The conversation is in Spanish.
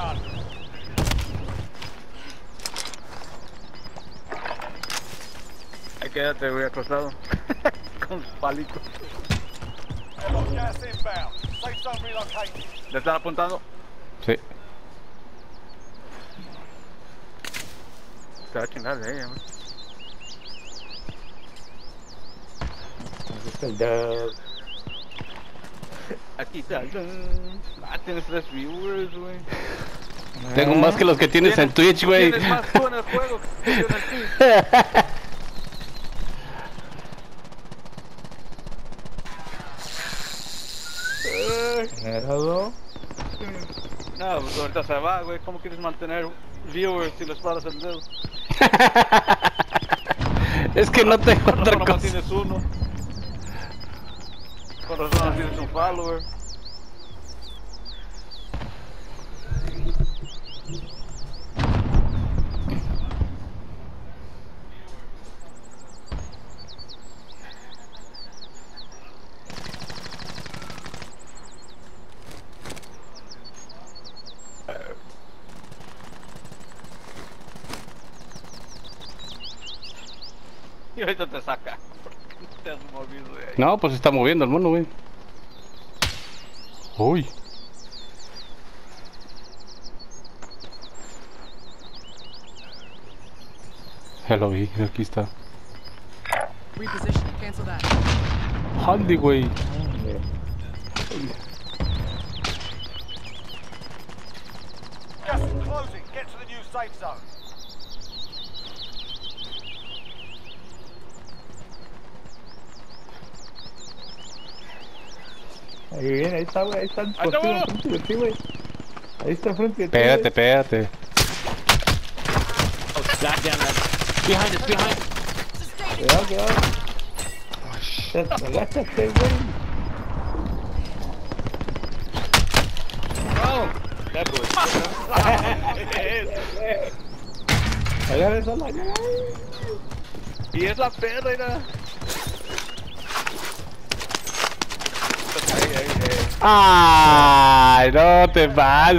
done. Ahí quédate, güey, acostado. Con palitos. ¿Le están apuntando? Sí. Se va a chingar de ella, el. Aquí está. Ah, tienes tres viewers, güey. Tengo más que los que tienes en Twitch, güey. Tienes más tú en el juego que yo en el Twitch. Mierda. No, pues ahorita se va, güey. ¿Cómo quieres mantener viewers si les paras el dedo? es que no tengo otra cosa. tienes uno. Con razón no tienes un follower. Y ahorita te saca. porque Te has movido de ahí. No, pues está moviendo el mono, güey. Uy. Ya lo vi, aquí está. Reposition. Cancel that. Handy, güey. Gas is closing. Get to the new safe zone. Ahí viene, ahí está, güey. Ahí está. Ahí está, bueno. enfrente de ti, güey. Ahí está enfrente de ti. Espérate, güey. espérate. Cuidado, cuidado. Te- Agáchate, güey. Agarra esa la Y es la perra, mira. Ahí, ahí, ahí. Ay, no te vas.